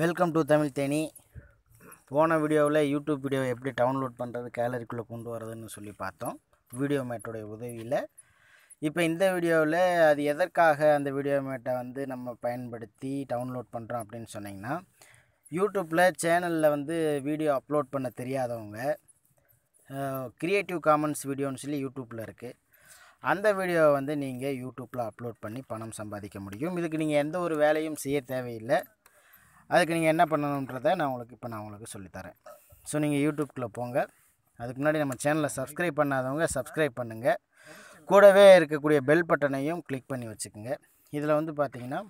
Welcome to Tamil Theni போன வீடியோவில் YouTube video எப்படி டவுன்லோட் பண்ணுறது கேலரிக்குள்ளே கொண்டு வரதுன்னு சொல்லி பார்த்தோம். வீடியோ மேட்டோடைய உதவியில். இப்போ இந்த வீடியோவில் அது எதற்காக அந்த வீடியோ மேட்டை வந்து நம்ம பயன்படுத்தி டவுன்லோட் பண்ணுறோம் அப்படின்னு சொன்னிங்கன்னா யூடியூப்பில் சேனலில் வந்து வீடியோ அப்லோட் பண்ண தெரியாதவங்க க்ரியேட்டிவ் காமன்ஸ் வீடியோன்னு சொல்லி யூடியூப்பில் இருக்குது அந்த வீடியோவை வந்து நீங்கள் யூடியூப்பில் அப்லோட் பண்ணி பணம் சம்பாதிக்க முடியும். இதுக்கு நீங்கள் எந்த ஒரு வேலையும் செய்ய தேவையில்லை. அதுக்கு நீங்கள் என்ன பண்ணணுன்றதை நான் உங்களுக்கு இப்போ நான் உங்களுக்கு சொல்லித்தரேன். ஸோ நீங்கள் யூடியூப்குள்ளே போங்க. அதுக்கு முன்னாடி நம்ம சேனலை சப்ஸ்கிரைப் பண்ணாதவங்க சப்ஸ்கிரைப் பண்ணுங்கள் கூடவே இருக்கக்கூடிய பெல் பட்டனையும் கிளிக் பண்ணி வச்சுக்கோங்க. இதில் வந்து பார்த்தீங்கன்னா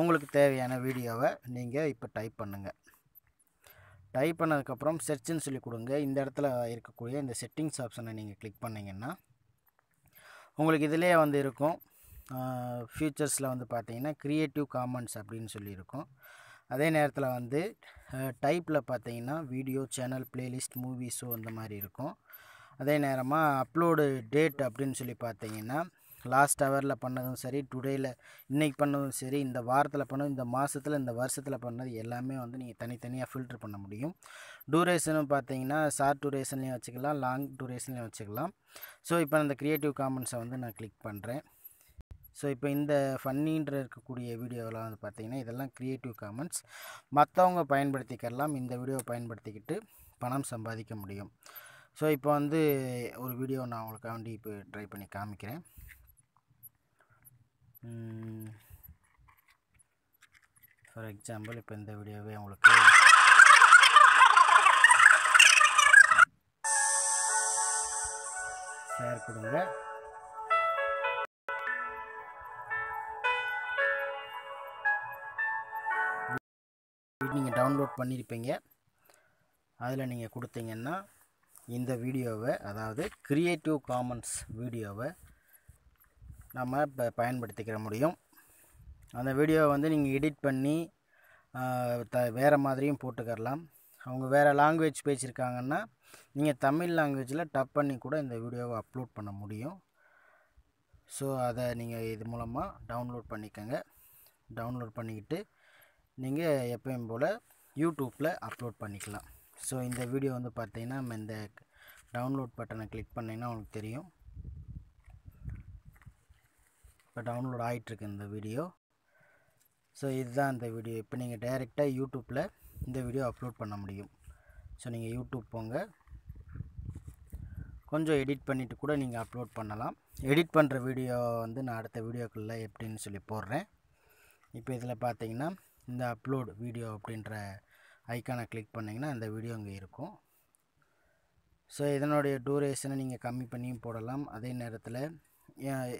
உங்களுக்கு தேவையான வீடியோவை நீங்கள் இப்போ டைப் பண்ணுங்கள் டைப் பண்ணதுக்கப்புறம் செர்ச்சுன்னு சொல்லி கொடுங்க. இந்த இடத்துல இருக்கக்கூடிய இந்த செட்டிங்ஸ் ஆப்ஷனை நீங்கள் கிளிக் பண்ணிங்கன்னா உங்களுக்கு இதிலே வந்து இருக்கும். ஃபியூச்சர்ஸில் வந்து பார்த்தீங்கன்னா க்ரியேட்டிவ் காமன்ஸ் அப்படின்னு சொல்லியிருக்கும். அதே நேரத்தில் வந்து டைப்பில் பார்த்தீங்கன்னா video channel playlist movie show அந்த மாதிரி இருக்கும். அதே நேரமாக அப்லோடு டேட் அப்படின்னு சொல்லி பார்த்தீங்கன்னா லாஸ்ட் ஹவரில் பண்ணதும் சரி டுடேயில் இன்றைக்கி பண்ணதும் சரி இந்த வாரத்தில் பண்ணதும் இந்த மாதத்தில் இந்த வருஷத்தில் பண்ணது எல்லாமே வந்து நீங்கள் தனித்தனியாக ஃபில்ட்ரு பண்ண முடியும். டூரேஷனும் பார்த்தீங்கன்னா ஷார்ட் டூரேஷன்லேயும் வச்சுக்கலாம் லாங் டூரேஷன்லேயும் வச்சுக்கலாம். ஸோ இப்போ அந்த க்ரியேட்டிவ் காமன்ஸை வந்து நான் கிளிக் பண்ணுறேன் ஸோ இப்போ இந்த ஃபன்னின்ற இருக்கக்கூடிய வீடியோவெலாம் வந்து பார்த்திங்கன்னா இதெல்லாம் க்ரியேட்டிவ் கமெண்ட்ஸ் மற்றவங்க பயன்படுத்திக்கலாம். இந்த வீடியோவை பயன்படுத்திக்கிட்டு பணம் சம்பாதிக்க முடியும். ஸோ இப்போ வந்து ஒரு வீடியோ நான் உங்களுக்காண்டி இப்போ ட்ரை பண்ணி காமிக்கிறேன். ஃபார் எக்ஸாம்பிள் இப்போ இந்த வீடியோவே உங்களுக்கு ஷேர் கொடுங்க. நீங்கள் டவுன்லோட் பண்ணியிருப்பீங்க அதில் நீங்கள் கொடுத்தீங்கன்னா இந்த வீடியோவை அதாவது க்ரியேட்டிவ் காமன்ஸ் வீடியோவை நம்ம இப்போ பயன்படுத்திக்கிற முடியும். அந்த வீடியோவை வந்து நீங்கள் எடிட் பண்ணி த வேறு மாதிரியும் போட்டுக்கரலாம். அவங்க வேறு லாங்குவேஜ் பேசியிருக்காங்கன்னா நீங்கள் தமிழ் லாங்குவேஜில் டப் பண்ணி கூட இந்த வீடியோவை அப்லோட் பண்ண முடியும். ஸோ அதை நீங்கள் இது மூலமாக டவுன்லோட் பண்ணிக்கோங்க. டவுன்லோட் பண்ணிக்கிட்டு நீங்கள் எப்பயும் போல் யூடியூப்பில் அப்லோட் பண்ணிக்கலாம். ஸோ இந்த வீடியோ வந்து பார்த்தீங்கன்னா நம்ம இந்த டவுன்லோட் பட்டனை கிளிக் பண்ணிங்கன்னா உங்களுக்கு தெரியும். இப்போ டவுன்லோட் ஆகிட்டுருக்கு இந்த வீடியோ ஸோ இதுதான் இந்த வீடியோ இப்போ நீங்கள் டைரெக்டாக யூடியூப்பில் இந்த வீடியோ அப்லோட் பண்ண முடியும். ஸோ நீங்கள் யூடியூப் போங்க. கொஞ்சம் எடிட் பண்ணிவிட்டு கூட நீங்கள் அப்லோட் பண்ணலாம். எடிட் பண்ணுற வீடியோ வந்து நான் அடுத்த வீடியோக்குள்ளே எப்படின்னு சொல்லி போடுறேன். இப்போ இதில் பார்த்தீங்கன்னா இந்த அப்லோட் வீடியோ அப்படின்ற ஐக்கானை கிளிக் பண்ணிங்கன்னா இந்த வீடியோ இங்கே இருக்கும். ஸோ இதனுடைய டூரேஷனை நீங்கள் கம்மி பண்ணியும் போடலாம். அதே நேரத்தில்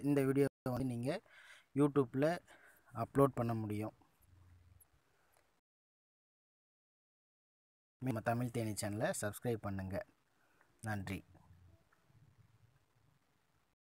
இந்த வீடியோ வந்து நீங்கள் யூடியூப்பில் அப்லோட் பண்ண முடியும். நம்ம தமிழ் தேனி சேனலை சப்ஸ்கிரைப் பண்ணுங்கள் நன்றி.